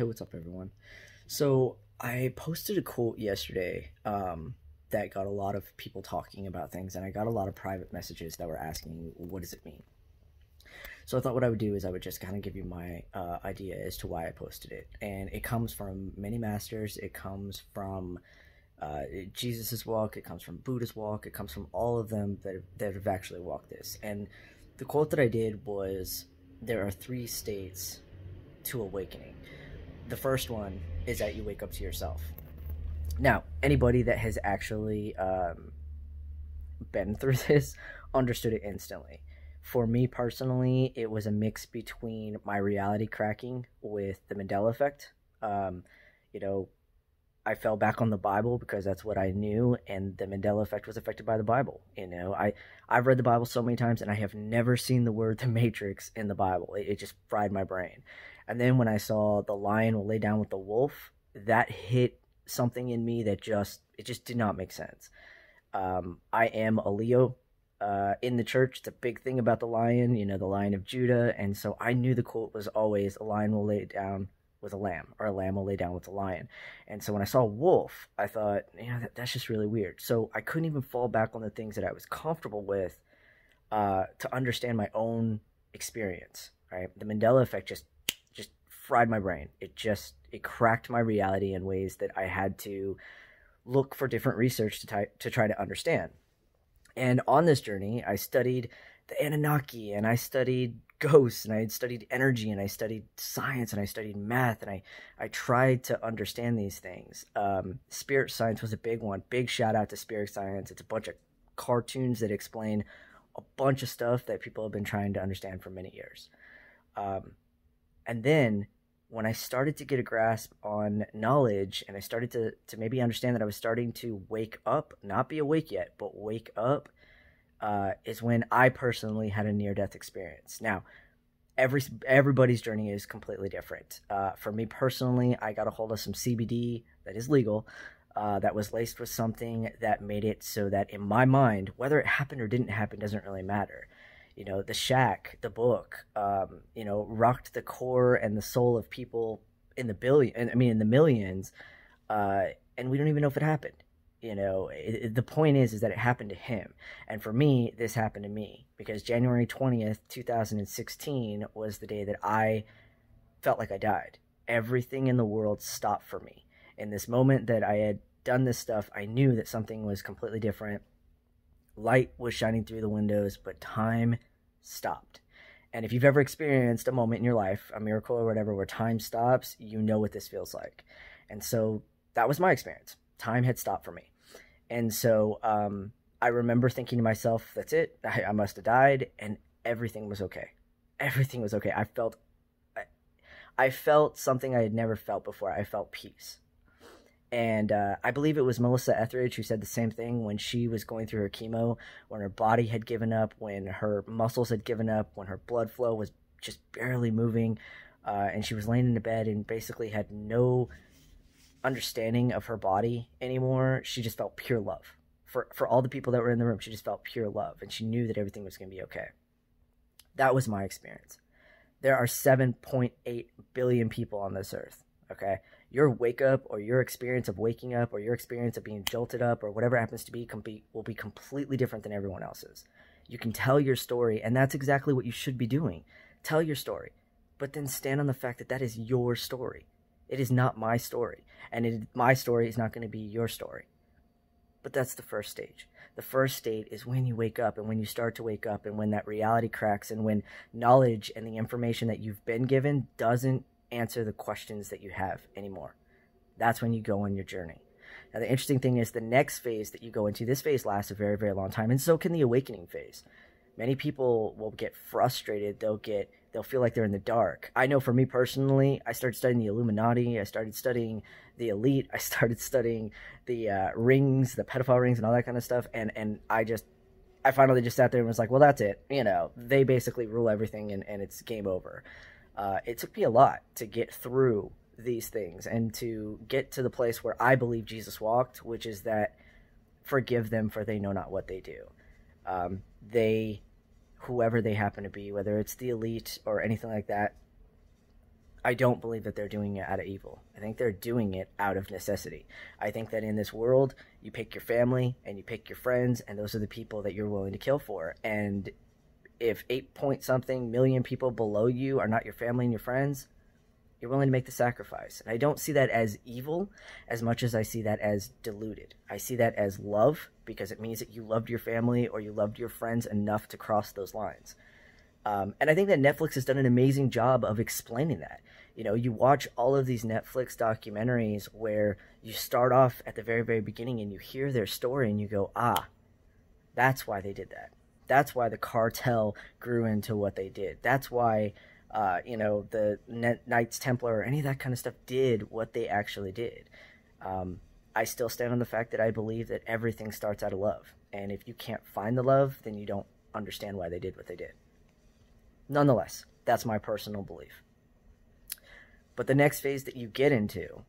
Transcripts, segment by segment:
Hey, what's up, everyone? So, I posted a quote yesterday um, that got a lot of people talking about things, and I got a lot of private messages that were asking, what does it mean? So, I thought what I would do is I would just kind of give you my uh, idea as to why I posted it. And it comes from many masters, it comes from uh, Jesus' walk, it comes from Buddha's walk, it comes from all of them that that have actually walked this. And the quote that I did was, There are three states to awakening the first one is that you wake up to yourself. Now, anybody that has actually um, been through this understood it instantly. For me personally, it was a mix between my reality cracking with the Mandela effect. Um, you know, I fell back on the Bible because that's what I knew, and the Mandela effect was affected by the Bible. You know, I I've read the Bible so many times, and I have never seen the word the Matrix in the Bible. It, it just fried my brain. And then when I saw the lion will lay down with the wolf, that hit something in me that just it just did not make sense. Um, I am a Leo uh, in the church. It's a big thing about the lion, you know, the lion of Judah, and so I knew the quote was always "A lion will lay down with a lamb, or a lamb will lay down with a lion." And so when I saw a wolf, I thought, you know, that, that's just really weird. So I couldn't even fall back on the things that I was comfortable with uh, to understand my own experience. Right, the Mandela effect just just fried my brain. It just it cracked my reality in ways that I had to look for different research to ty- to try to understand. And on this journey, I studied the Anunnaki and I studied ghosts and I had studied energy and I studied science and I studied math and I, I tried to understand these things. Um, spirit science was a big one. Big shout out to spirit science. It's a bunch of cartoons that explain a bunch of stuff that people have been trying to understand for many years. Um, and then when I started to get a grasp on knowledge and I started to, to maybe understand that I was starting to wake up, not be awake yet, but wake up, uh, is when I personally had a near death experience. Now, every everybody's journey is completely different. Uh, for me personally, I got a hold of some CBD that is legal. Uh, that was laced with something that made it so that in my mind, whether it happened or didn't happen doesn't really matter you know, The Shack, the book, um, you know, rocked the core and the soul of people in the billion, I mean, in the millions, uh, and we don't even know if it happened. You know, it, it, the point is, is that it happened to him, and for me, this happened to me because January twentieth, two thousand and sixteen, was the day that I felt like I died. Everything in the world stopped for me. In this moment that I had done this stuff, I knew that something was completely different. Light was shining through the windows, but time stopped. And if you've ever experienced a moment in your life, a miracle or whatever, where time stops, you know what this feels like. And so that was my experience. Time had stopped for me. And so um, I remember thinking to myself, that's it. I, I must have died. And everything was okay. Everything was okay. I felt, I, I felt something I had never felt before. I felt peace. And uh, I believe it was Melissa Etheridge who said the same thing when she was going through her chemo, when her body had given up, when her muscles had given up, when her blood flow was just barely moving, uh, and she was laying in the bed and basically had no understanding of her body anymore. She just felt pure love for for all the people that were in the room. She just felt pure love, and she knew that everything was going to be okay. That was my experience. There are 7.8 billion people on this earth. Okay, your wake up or your experience of waking up or your experience of being jolted up or whatever happens to be will be completely different than everyone else's. You can tell your story, and that's exactly what you should be doing. Tell your story, but then stand on the fact that that is your story. It is not my story, and it, my story is not going to be your story. But that's the first stage. The first state is when you wake up and when you start to wake up and when that reality cracks and when knowledge and the information that you've been given doesn't answer the questions that you have anymore. That's when you go on your journey. Now, the interesting thing is the next phase that you go into, this phase lasts a very, very long time, and so can the awakening phase. Many people will get frustrated. They'll get, they'll feel like they're in the dark. I know for me personally, I started studying the Illuminati. I started studying the elite. I started studying the uh, rings, the pedophile rings, and all that kind of stuff. And and I just, I finally just sat there and was like, well, that's it. You know, they basically rule everything, and, and it's game over uh, it took me a lot to get through these things and to get to the place where I believe Jesus walked, which is that forgive them for they know not what they do. Um, they, whoever they happen to be, whether it's the elite or anything like that, I don't believe that they're doing it out of evil. I think they're doing it out of necessity. I think that in this world, you pick your family and you pick your friends, and those are the people that you're willing to kill for. And if eight point something million people below you are not your family and your friends, you're willing to make the sacrifice. And I don't see that as evil as much as I see that as deluded. I see that as love because it means that you loved your family or you loved your friends enough to cross those lines. Um, and I think that Netflix has done an amazing job of explaining that. You know, you watch all of these Netflix documentaries where you start off at the very, very beginning and you hear their story and you go, ah, that's why they did that. That's why the cartel grew into what they did. That's why, uh, you know, the Knights Templar or any of that kind of stuff did what they actually did. Um, I still stand on the fact that I believe that everything starts out of love. And if you can't find the love, then you don't understand why they did what they did. Nonetheless, that's my personal belief. But the next phase that you get into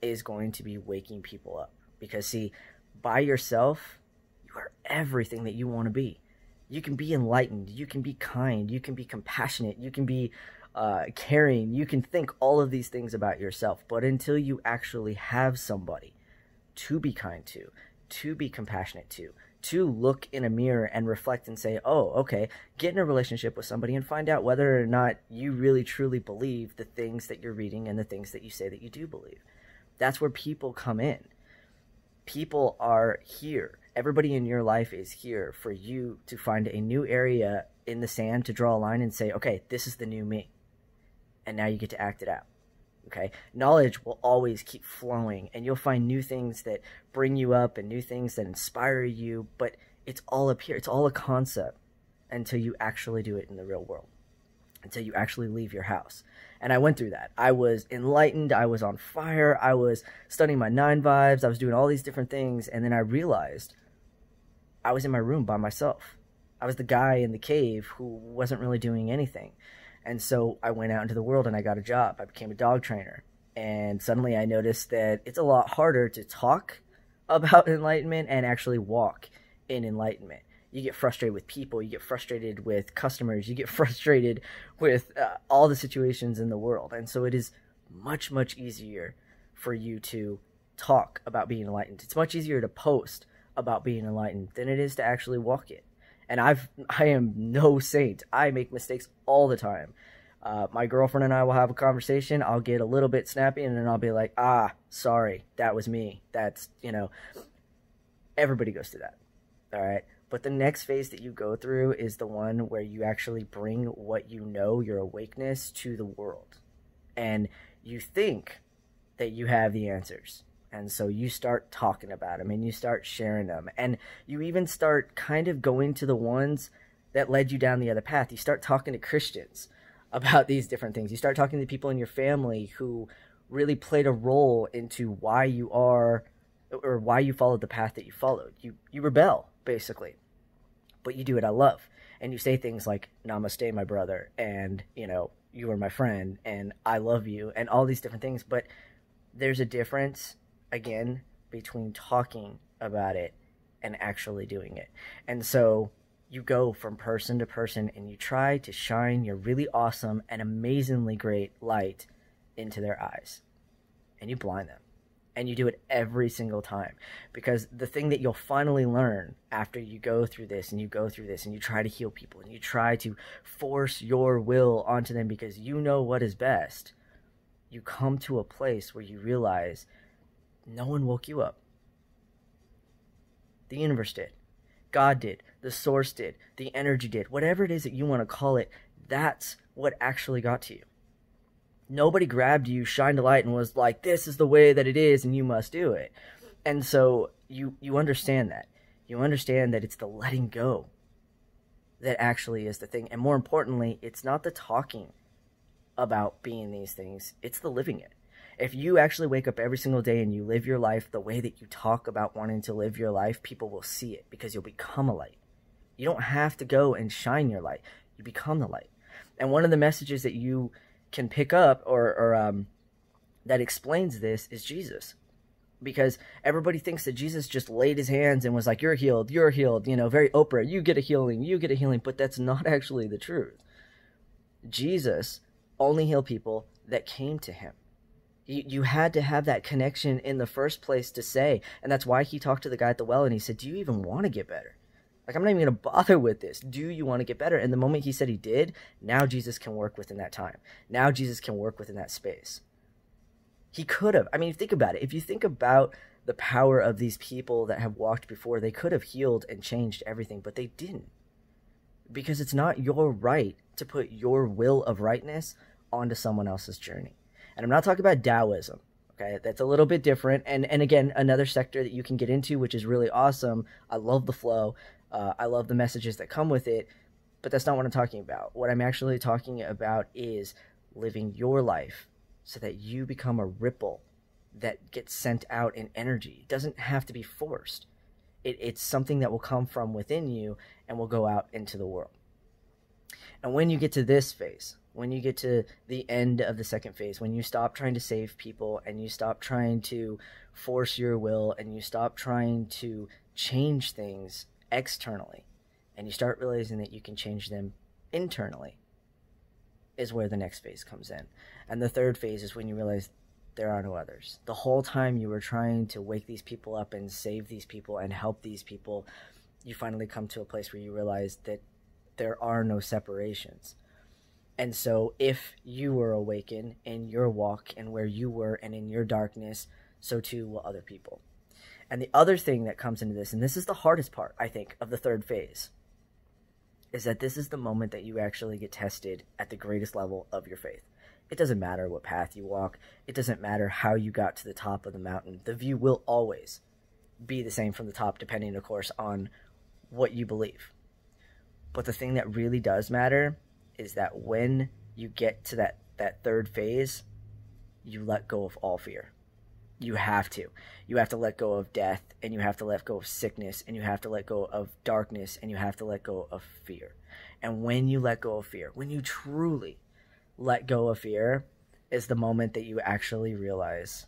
is going to be waking people up. Because, see, by yourself, you are everything that you want to be. You can be enlightened, you can be kind, you can be compassionate, you can be uh, caring, you can think all of these things about yourself. But until you actually have somebody to be kind to, to be compassionate to, to look in a mirror and reflect and say, oh, okay, get in a relationship with somebody and find out whether or not you really truly believe the things that you're reading and the things that you say that you do believe. That's where people come in. People are here. Everybody in your life is here for you to find a new area in the sand to draw a line and say, okay, this is the new me. And now you get to act it out. Okay. Knowledge will always keep flowing and you'll find new things that bring you up and new things that inspire you, but it's all up here. It's all a concept until you actually do it in the real world, until you actually leave your house. And I went through that. I was enlightened. I was on fire. I was studying my nine vibes. I was doing all these different things. And then I realized I was in my room by myself. I was the guy in the cave who wasn't really doing anything. And so I went out into the world and I got a job. I became a dog trainer. And suddenly I noticed that it's a lot harder to talk about enlightenment and actually walk in enlightenment. You get frustrated with people, you get frustrated with customers, you get frustrated with uh, all the situations in the world. And so it is much, much easier for you to talk about being enlightened. It's much easier to post about being enlightened than it is to actually walk it and I've I am no saint. I make mistakes all the time. Uh, my girlfriend and I will have a conversation. I'll get a little bit snappy, and then I'll be like, "Ah, sorry, that was me." That's you know, everybody goes through that. All right. But the next phase that you go through is the one where you actually bring what you know, your awakeness, to the world. And you think that you have the answers. And so you start talking about them and you start sharing them. And you even start kind of going to the ones that led you down the other path. You start talking to Christians about these different things. You start talking to people in your family who really played a role into why you are or why you followed the path that you followed. You you rebel basically. But you do it of love. And you say things like namaste my brother and, you know, you are my friend and I love you and all these different things, but there's a difference again between talking about it and actually doing it. And so you go from person to person and you try to shine your really awesome and amazingly great light into their eyes. And you blind them. And you do it every single time. Because the thing that you'll finally learn after you go through this and you go through this and you try to heal people and you try to force your will onto them because you know what is best, you come to a place where you realize no one woke you up. The universe did. God did. The source did. The energy did. Whatever it is that you want to call it, that's what actually got to you. Nobody grabbed you, shined a light, and was like, this is the way that it is, and you must do it. And so you, you understand that. You understand that it's the letting go that actually is the thing. And more importantly, it's not the talking about being these things, it's the living it if you actually wake up every single day and you live your life the way that you talk about wanting to live your life, people will see it because you'll become a light. You don't have to go and shine your light. You become the light. And one of the messages that you can pick up or, or um, that explains this is Jesus. Because everybody thinks that Jesus just laid his hands and was like, You're healed, you're healed, you know, very Oprah, you get a healing, you get a healing. But that's not actually the truth. Jesus only healed people that came to him. You, you had to have that connection in the first place to say. And that's why he talked to the guy at the well and he said, Do you even want to get better? Like, I'm not even to bother with this. Do you want to get better? And the moment he said he did, now Jesus can work within that time. Now Jesus can work within that space. He could have. I mean, think about it. If you think about the power of these people that have walked before, they could have healed and changed everything, but they didn't. Because it's not your right to put your will of rightness onto someone else's journey. And I'm not talking about Taoism. Okay, that's a little bit different. And and again, another sector that you can get into, which is really awesome. I love the flow. Uh, I love the messages that come with it. But that's not what I'm talking about. What I'm actually talking about is living your life so that you become a ripple that gets sent out in energy. It doesn't have to be forced. It, it's something that will come from within you and will go out into the world. And when you get to this phase, when you get to the end of the second phase, when you stop trying to save people and you stop trying to force your will and you stop trying to change things externally and you start realizing that you can change them internally, is where the next phase comes in. And the third phase is when you realize there are no others. The whole time you were trying to wake these people up and save these people and help these people, you finally come to a place where you realize that there are no separations. And so, if you were awakened in your walk and where you were and in your darkness, so too will other people. And the other thing that comes into this, and this is the hardest part, I think, of the third phase, is that this is the moment that you actually get tested at the greatest level of your faith. It doesn't matter what path you walk, it doesn't matter how you got to the top of the mountain. The view will always be the same from the top, depending, of course, on what you believe. But the thing that really does matter is that when you get to that, that third phase, you let go of all fear. You have to. You have to let go of death, and you have to let go of sickness, and you have to let go of darkness, and you have to let go of fear. And when you let go of fear, when you truly let go of fear, is the moment that you actually realize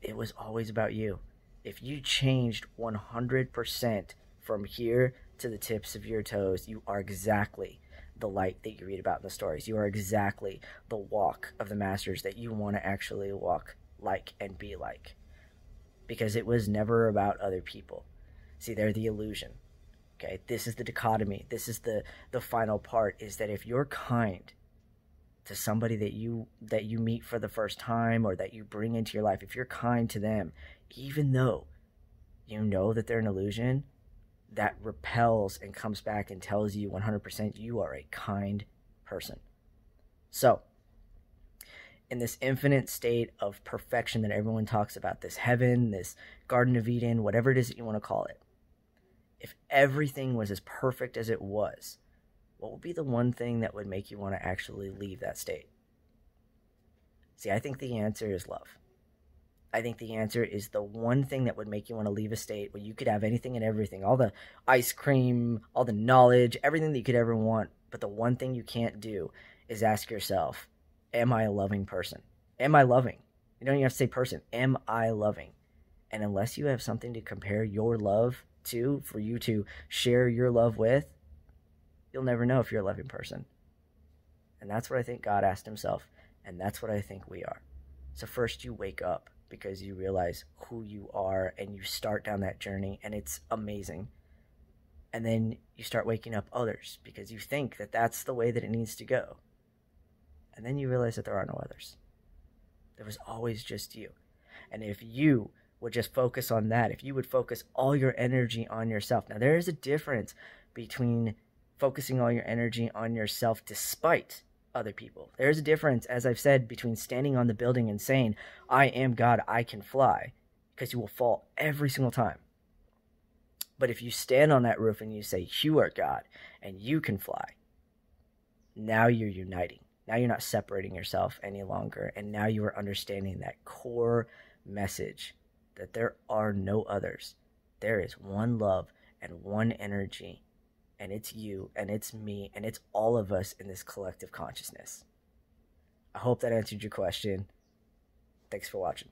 it was always about you. If you changed 100% from here to the tips of your toes, you are exactly the light that you read about in the stories. You are exactly the walk of the masters that you want to actually walk like and be like. Because it was never about other people. See, they're the illusion. Okay, this is the dichotomy. This is the the final part is that if you're kind to somebody that you that you meet for the first time or that you bring into your life, if you're kind to them, even though you know that they're an illusion, that repels and comes back and tells you 100% you are a kind person. So, in this infinite state of perfection that everyone talks about, this heaven, this Garden of Eden, whatever it is that you want to call it, if everything was as perfect as it was, what would be the one thing that would make you want to actually leave that state? See, I think the answer is love. I think the answer is the one thing that would make you want to leave a state where you could have anything and everything all the ice cream, all the knowledge, everything that you could ever want. But the one thing you can't do is ask yourself, Am I a loving person? Am I loving? You don't even have to say person. Am I loving? And unless you have something to compare your love to, for you to share your love with, you'll never know if you're a loving person. And that's what I think God asked himself. And that's what I think we are. So, first, you wake up because you realize who you are and you start down that journey and it's amazing. And then you start waking up others because you think that that's the way that it needs to go. And then you realize that there are no others. There was always just you. And if you would just focus on that, if you would focus all your energy on yourself. Now, there is a difference between focusing all your energy on yourself despite other people. There's a difference, as I've said, between standing on the building and saying, I am God, I can fly, because you will fall every single time. But if you stand on that roof and you say, You are God and you can fly, now you're uniting. Now you're not separating yourself any longer. And now you are understanding that core message that there are no others. There is one love and one energy and it's you and it's me and it's all of us in this collective consciousness. I hope that answered your question. Thanks for watching.